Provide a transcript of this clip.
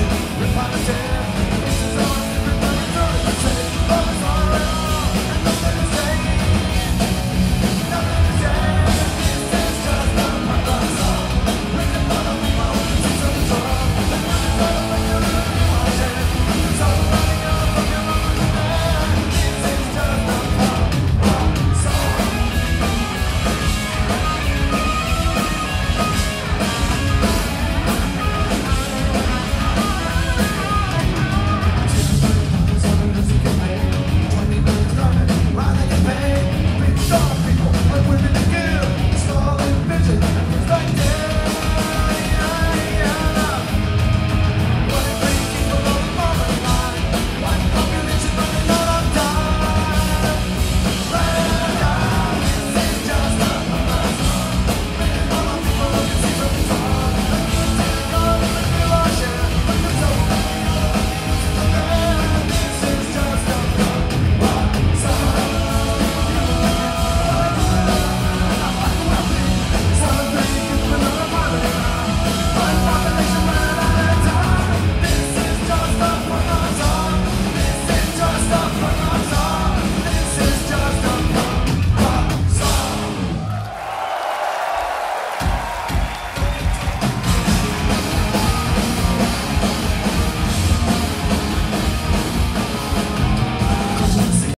to repent.